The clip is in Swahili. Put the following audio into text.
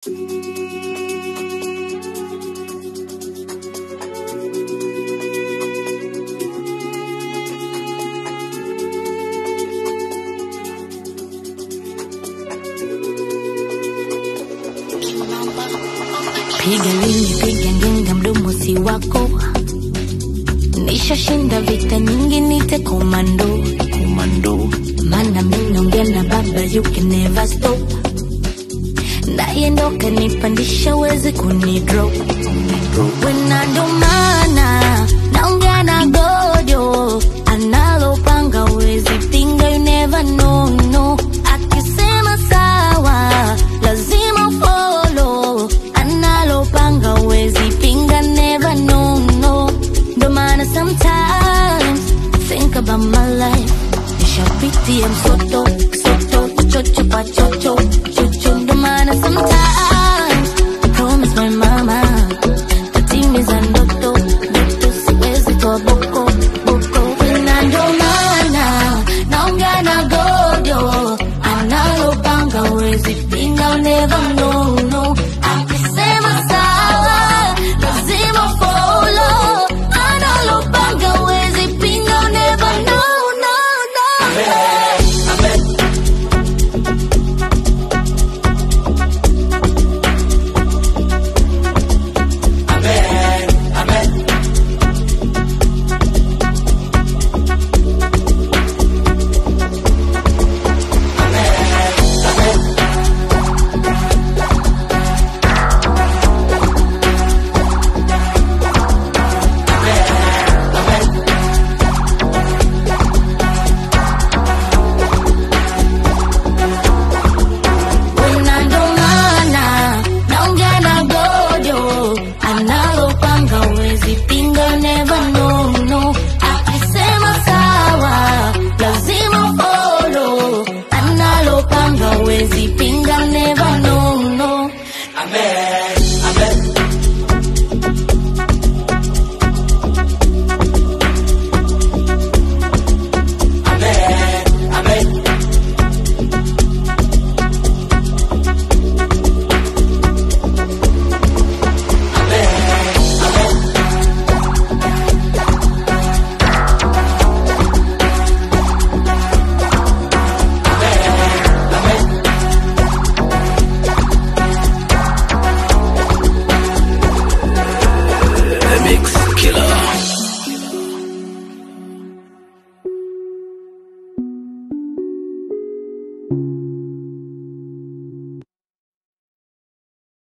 Piga lini, piga ngenga, mdomo si wako. Nishashinda vita nyingi, nite. Komando. Naye ndo kanipandisha, wezi kunidrop. Wena ndo maana naongea na gojo, analopanga wezi tinga you never. Akisema sawa, lazima folo analopanga wezi pinga, never know, no. Ndo maana sometimes think about my life, nishapitia msoto, soto, chocho pa chocho I'll never know. bed.